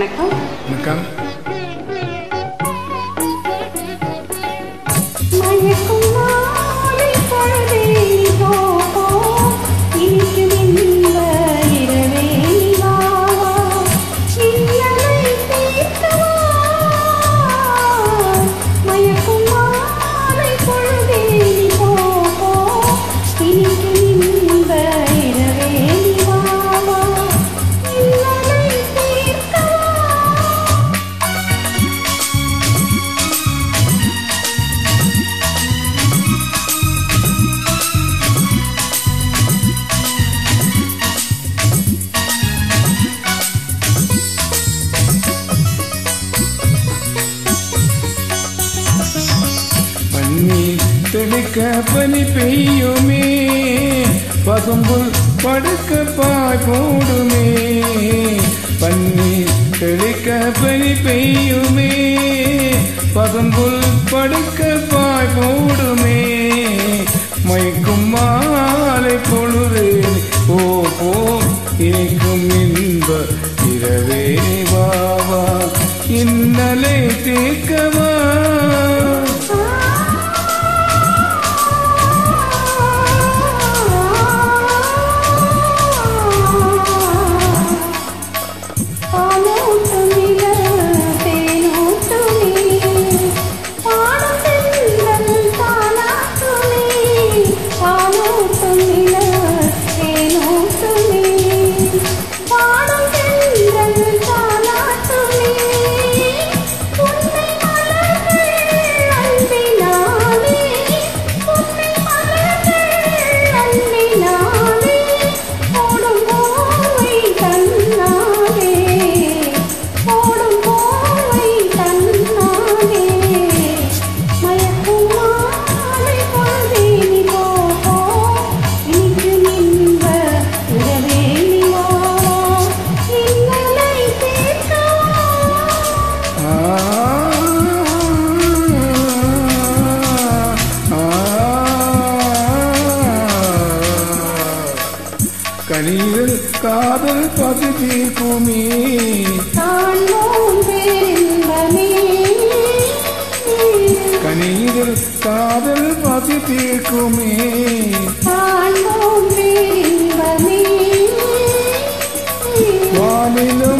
வணக்கம் வணக்கம் படுக்க பனி பெய்யுமே பசும்புல் படுக்க பாய் போடுமே பன்னீர் தெளிக்க பனி பெய்யுமே பசும்புல் படுக்க பாய் போடுமே மயக்கும் மாலை பொழுது ஓ போ இணைக்கும் இன்ப இரவே வாவா இன்னலை தீர்க்கவா கனியில் காதல் பகுதிக்குமே கனியில் காதல் பகுதிக்குமே வானிலும்